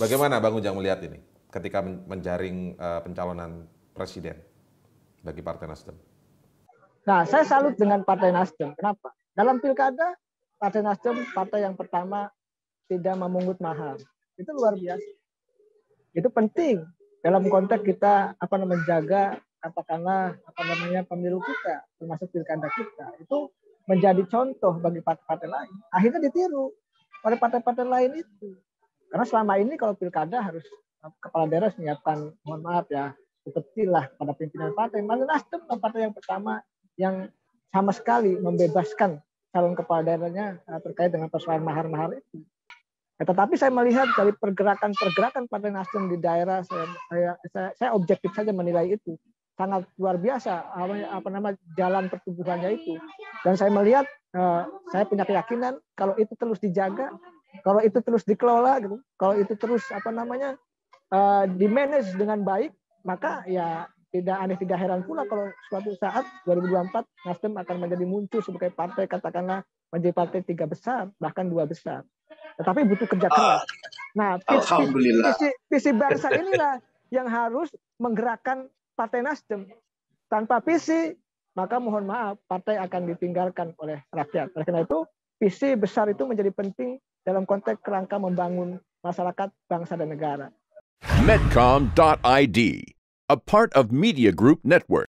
Bagaimana Bang Ujang melihat ini ketika menjaring uh, pencalonan presiden bagi Partai Nasdem? Nah, saya salut dengan Partai Nasdem. Kenapa? Dalam pilkada, Partai Nasdem partai yang pertama tidak memungut mahal. Itu luar biasa. Itu penting dalam konteks kita apa namanya menjaga katakanlah apa namanya pemilu kita termasuk pilkada kita itu menjadi contoh bagi partai-partai lain. Akhirnya ditiru oleh partai-partai lain itu. Karena selama ini kalau pilkada harus kepala daerah menyiapkan, mohon maaf ya, seperti lah pada pimpinan partai. Mana Nasdem partai yang pertama yang sama sekali membebaskan calon kepala daerahnya eh, terkait dengan persoalan mahar-mahar itu. Ya, tetapi saya melihat dari pergerakan-pergerakan Partai Nasdem di daerah, saya, saya, saya, saya objektif saja menilai itu sangat luar biasa apa, apa nama jalan pertumbuhannya itu. Dan saya melihat, uh, saya punya keyakinan kalau itu terus dijaga, kalau itu terus dikelola gitu, kalau itu terus apa namanya uh, di manage dengan baik, maka ya tidak aneh tidak heran pula kalau suatu saat 2024 Nasdem akan menjadi muncul sebagai partai katakanlah menjadi partai tiga besar bahkan dua besar. Tetapi butuh kerja keras. Nah, visi, visi, visi bangsa inilah yang harus menggerakkan Partai Nasdem. Tanpa visi, maka mohon maaf, partai akan ditinggalkan oleh rakyat. Oleh karena itu, visi besar itu menjadi penting dalam konteks kerangka membangun masyarakat, bangsa, dan negara. Medcom.id, a part of Media Group Network.